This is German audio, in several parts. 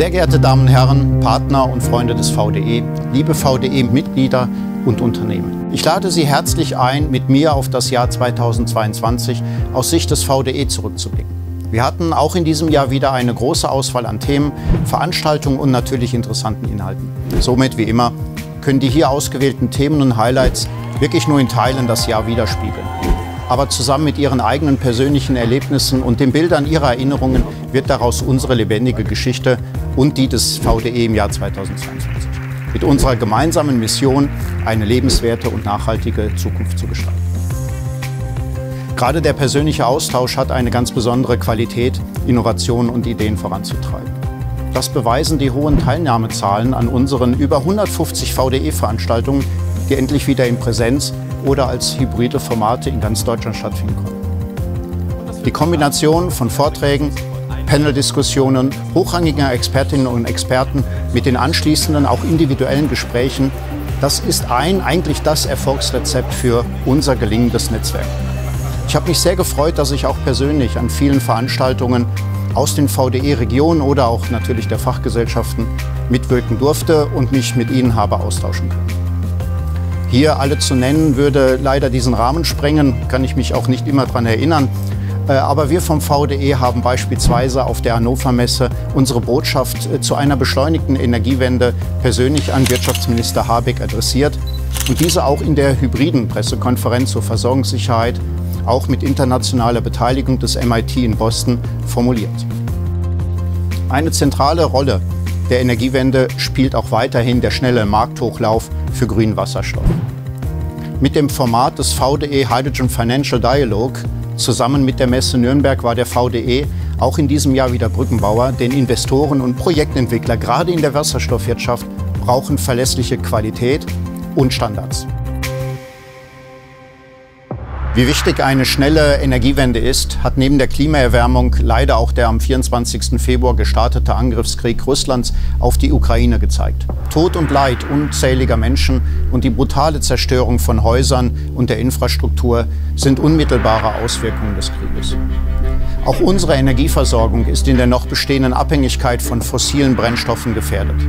Sehr geehrte Damen und Herren, Partner und Freunde des VDE, liebe VDE-Mitglieder und Unternehmen. Ich lade Sie herzlich ein, mit mir auf das Jahr 2022 aus Sicht des VDE zurückzublicken. Wir hatten auch in diesem Jahr wieder eine große Auswahl an Themen, Veranstaltungen und natürlich interessanten Inhalten. Somit, wie immer, können die hier ausgewählten Themen und Highlights wirklich nur in Teilen das Jahr widerspiegeln. Aber zusammen mit ihren eigenen persönlichen Erlebnissen und den Bildern ihrer Erinnerungen wird daraus unsere lebendige Geschichte und die des VDE im Jahr 2022. Mit unserer gemeinsamen Mission, eine lebenswerte und nachhaltige Zukunft zu gestalten. Gerade der persönliche Austausch hat eine ganz besondere Qualität, Innovationen und Ideen voranzutreiben. Das beweisen die hohen Teilnahmezahlen an unseren über 150 VDE-Veranstaltungen, die endlich wieder in Präsenz oder als hybride Formate in ganz Deutschland stattfinden konnten. Die Kombination von Vorträgen, Panel-Diskussionen hochrangiger Expertinnen und Experten mit den anschließenden auch individuellen Gesprächen, das ist ein, eigentlich das Erfolgsrezept für unser gelingendes Netzwerk. Ich habe mich sehr gefreut, dass ich auch persönlich an vielen Veranstaltungen aus den VDE-Regionen oder auch natürlich der Fachgesellschaften mitwirken durfte und mich mit ihnen habe austauschen können. Hier alle zu nennen, würde leider diesen Rahmen sprengen, kann ich mich auch nicht immer daran erinnern. Äh, aber wir vom VDE haben beispielsweise auf der Hannover Messe unsere Botschaft äh, zu einer beschleunigten Energiewende persönlich an Wirtschaftsminister Habeck adressiert und diese auch in der hybriden Pressekonferenz zur Versorgungssicherheit auch mit internationaler Beteiligung des MIT in Boston formuliert. Eine zentrale Rolle der Energiewende spielt auch weiterhin der schnelle Markthochlauf für grünen Wasserstoff. Mit dem Format des VDE Hydrogen Financial Dialogue zusammen mit der Messe Nürnberg war der VDE auch in diesem Jahr wieder Brückenbauer, denn Investoren und Projektentwickler gerade in der Wasserstoffwirtschaft brauchen verlässliche Qualität und Standards. Wie wichtig eine schnelle Energiewende ist, hat neben der Klimaerwärmung leider auch der am 24. Februar gestartete Angriffskrieg Russlands auf die Ukraine gezeigt. Tod und Leid unzähliger Menschen und die brutale Zerstörung von Häusern und der Infrastruktur sind unmittelbare Auswirkungen des Krieges. Auch unsere Energieversorgung ist in der noch bestehenden Abhängigkeit von fossilen Brennstoffen gefährdet.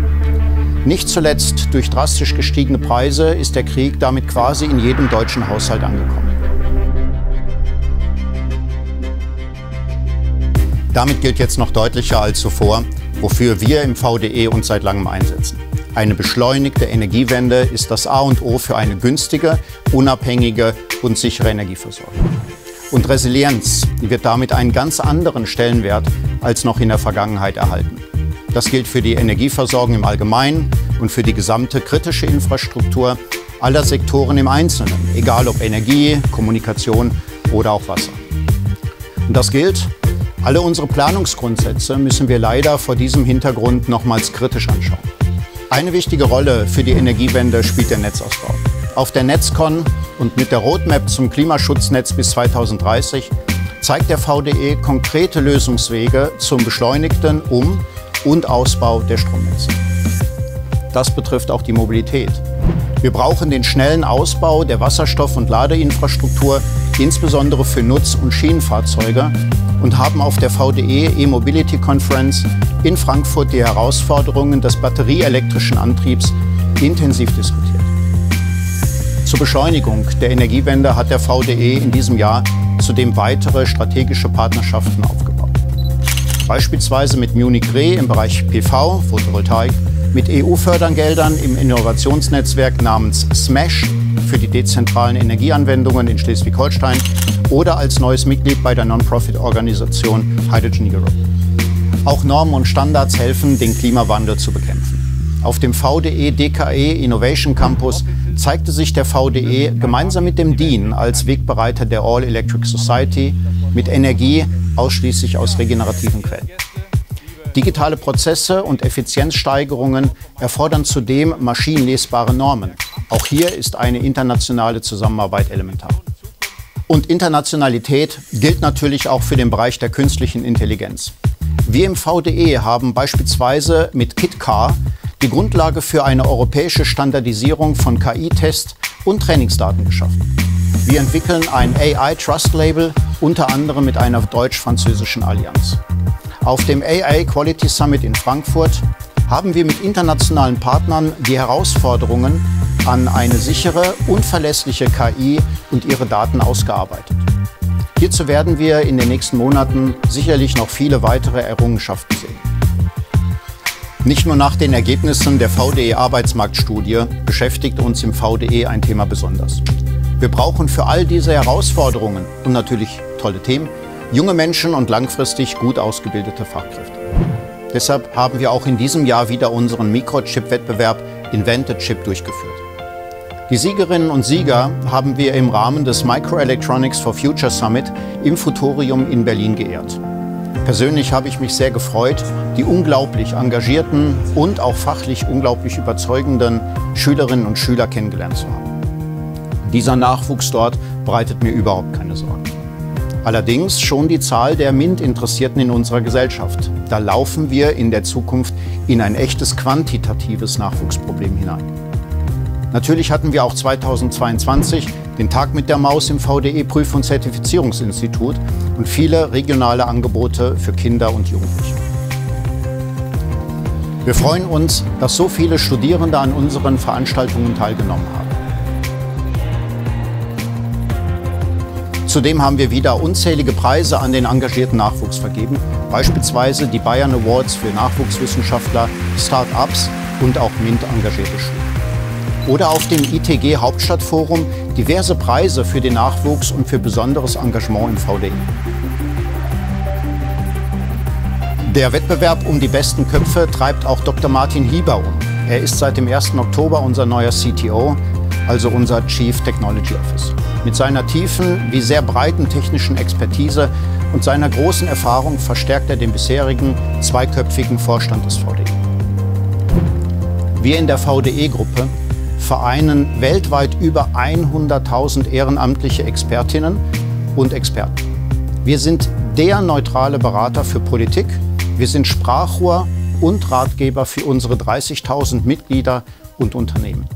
Nicht zuletzt durch drastisch gestiegene Preise ist der Krieg damit quasi in jedem deutschen Haushalt angekommen. Damit gilt jetzt noch deutlicher als zuvor, wofür wir im VDE uns seit langem einsetzen. Eine beschleunigte Energiewende ist das A und O für eine günstige, unabhängige und sichere Energieversorgung. Und Resilienz wird damit einen ganz anderen Stellenwert als noch in der Vergangenheit erhalten. Das gilt für die Energieversorgung im Allgemeinen und für die gesamte kritische Infrastruktur aller Sektoren im Einzelnen, egal ob Energie, Kommunikation oder auch Wasser. Und das gilt alle unsere Planungsgrundsätze müssen wir leider vor diesem Hintergrund nochmals kritisch anschauen. Eine wichtige Rolle für die Energiewende spielt der Netzausbau. Auf der Netzcon und mit der Roadmap zum Klimaschutznetz bis 2030 zeigt der VDE konkrete Lösungswege zum beschleunigten Um- und Ausbau der Stromnetze. Das betrifft auch die Mobilität. Wir brauchen den schnellen Ausbau der Wasserstoff- und Ladeinfrastruktur, insbesondere für Nutz- und Schienenfahrzeuge, und haben auf der VDE E-Mobility Conference in Frankfurt die Herausforderungen des batterieelektrischen Antriebs intensiv diskutiert. Zur Beschleunigung der Energiewende hat der VDE in diesem Jahr zudem weitere strategische Partnerschaften aufgebaut. Beispielsweise mit Munich Re im Bereich PV, Photovoltaik, mit EU-Fördergeldern im Innovationsnetzwerk namens SMASH für die dezentralen Energieanwendungen in Schleswig-Holstein oder als neues Mitglied bei der Non-Profit-Organisation Hydrogen Europe. Auch Normen und Standards helfen, den Klimawandel zu bekämpfen. Auf dem VDE DKE Innovation Campus zeigte sich der VDE gemeinsam mit dem DIN als Wegbereiter der All Electric Society mit Energie ausschließlich aus regenerativen Quellen. Digitale Prozesse und Effizienzsteigerungen erfordern zudem maschinenlesbare Normen. Auch hier ist eine internationale Zusammenarbeit elementar. Und Internationalität gilt natürlich auch für den Bereich der künstlichen Intelligenz. Wir im VDE haben beispielsweise mit KitKar die Grundlage für eine europäische Standardisierung von KI-Tests und Trainingsdaten geschaffen. Wir entwickeln ein AI Trust Label, unter anderem mit einer deutsch-französischen Allianz. Auf dem AI Quality Summit in Frankfurt haben wir mit internationalen Partnern die Herausforderungen an eine sichere und verlässliche KI und ihre Daten ausgearbeitet. Hierzu werden wir in den nächsten Monaten sicherlich noch viele weitere Errungenschaften sehen. Nicht nur nach den Ergebnissen der VDE Arbeitsmarktstudie beschäftigt uns im VDE ein Thema besonders. Wir brauchen für all diese Herausforderungen und natürlich tolle Themen junge Menschen und langfristig gut ausgebildete Fachkräfte. Deshalb haben wir auch in diesem Jahr wieder unseren Mikrochip-Wettbewerb Invented Chip durchgeführt. Die Siegerinnen und Sieger haben wir im Rahmen des Microelectronics for Future Summit im Futorium in Berlin geehrt. Persönlich habe ich mich sehr gefreut, die unglaublich engagierten und auch fachlich unglaublich überzeugenden Schülerinnen und Schüler kennengelernt zu haben. Dieser Nachwuchs dort bereitet mir überhaupt keine Sorgen. Allerdings schon die Zahl der MINT-Interessierten in unserer Gesellschaft. Da laufen wir in der Zukunft in ein echtes quantitatives Nachwuchsproblem hinein. Natürlich hatten wir auch 2022 den Tag mit der Maus im VDE Prüf- und Zertifizierungsinstitut und viele regionale Angebote für Kinder und Jugendliche. Wir freuen uns, dass so viele Studierende an unseren Veranstaltungen teilgenommen haben. Zudem haben wir wieder unzählige Preise an den engagierten Nachwuchs vergeben, beispielsweise die Bayern Awards für Nachwuchswissenschaftler, Start-ups und auch MINT-engagierte Schulen. Oder auf dem ITG Hauptstadtforum diverse Preise für den Nachwuchs und für besonderes Engagement im VDI. Der Wettbewerb um die besten Köpfe treibt auch Dr. Martin Hieber um. Er ist seit dem 1. Oktober unser neuer CTO, also unser Chief Technology Officer. Mit seiner tiefen wie sehr breiten technischen Expertise und seiner großen Erfahrung verstärkt er den bisherigen zweiköpfigen Vorstand des VDE. Wir in der VDE-Gruppe vereinen weltweit über 100.000 ehrenamtliche Expertinnen und Experten. Wir sind der neutrale Berater für Politik. Wir sind Sprachrohr und Ratgeber für unsere 30.000 Mitglieder und Unternehmen.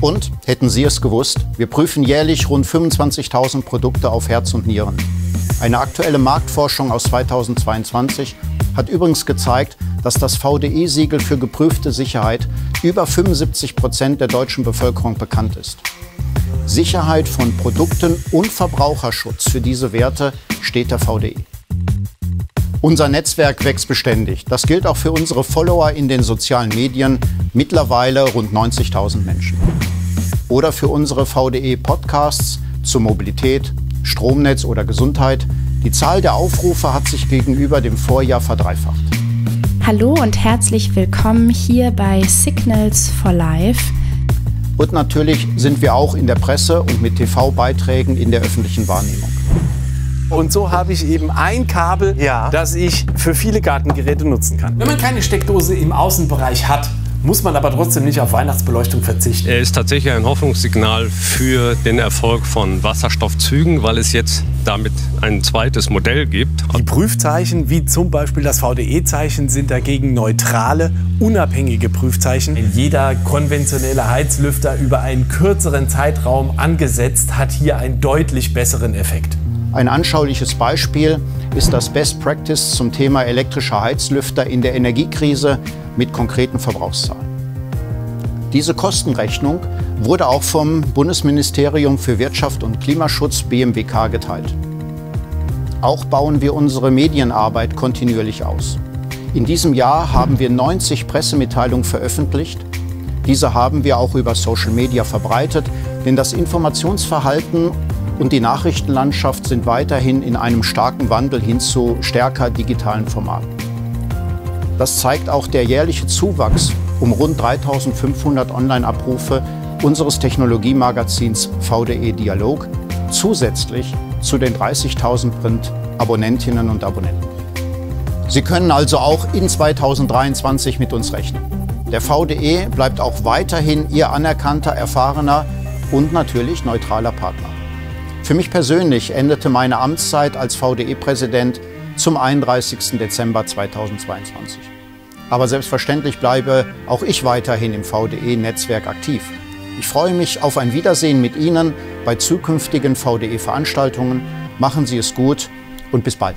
Und, hätten Sie es gewusst, wir prüfen jährlich rund 25.000 Produkte auf Herz und Nieren. Eine aktuelle Marktforschung aus 2022 hat übrigens gezeigt, dass das VDE-Siegel für geprüfte Sicherheit über 75 Prozent der deutschen Bevölkerung bekannt ist. Sicherheit von Produkten und Verbraucherschutz für diese Werte steht der VDE. Unser Netzwerk wächst beständig. Das gilt auch für unsere Follower in den sozialen Medien, mittlerweile rund 90.000 Menschen oder für unsere VDE-Podcasts zu Mobilität, Stromnetz oder Gesundheit. Die Zahl der Aufrufe hat sich gegenüber dem Vorjahr verdreifacht. Hallo und herzlich willkommen hier bei Signals for Life. Und natürlich sind wir auch in der Presse und mit TV-Beiträgen in der öffentlichen Wahrnehmung. Und so habe ich eben ein Kabel, ja. das ich für viele Gartengeräte nutzen kann. Wenn man keine Steckdose im Außenbereich hat, muss man aber trotzdem nicht auf Weihnachtsbeleuchtung verzichten. Er ist tatsächlich ein Hoffnungssignal für den Erfolg von Wasserstoffzügen, weil es jetzt damit ein zweites Modell gibt. Die Prüfzeichen, wie zum Beispiel das VDE-Zeichen, sind dagegen neutrale, unabhängige Prüfzeichen. Wenn jeder konventionelle Heizlüfter über einen kürzeren Zeitraum angesetzt hat hier einen deutlich besseren Effekt. Ein anschauliches Beispiel ist das Best Practice zum Thema elektrischer Heizlüfter in der Energiekrise mit konkreten Verbrauchszahlen. Diese Kostenrechnung wurde auch vom Bundesministerium für Wirtschaft und Klimaschutz BMWK geteilt. Auch bauen wir unsere Medienarbeit kontinuierlich aus. In diesem Jahr haben wir 90 Pressemitteilungen veröffentlicht. Diese haben wir auch über Social Media verbreitet, denn das Informationsverhalten und die Nachrichtenlandschaft sind weiterhin in einem starken Wandel hin zu stärker digitalen Formaten. Das zeigt auch der jährliche Zuwachs um rund 3500 Online-Abrufe unseres Technologiemagazins VDE Dialog zusätzlich zu den 30.000 Print-Abonnentinnen und Abonnenten. Sie können also auch in 2023 mit uns rechnen. Der VDE bleibt auch weiterhin Ihr anerkannter, erfahrener und natürlich neutraler Partner. Für mich persönlich endete meine Amtszeit als VDE-Präsident zum 31. Dezember 2022. Aber selbstverständlich bleibe auch ich weiterhin im VDE-Netzwerk aktiv. Ich freue mich auf ein Wiedersehen mit Ihnen bei zukünftigen VDE-Veranstaltungen. Machen Sie es gut und bis bald.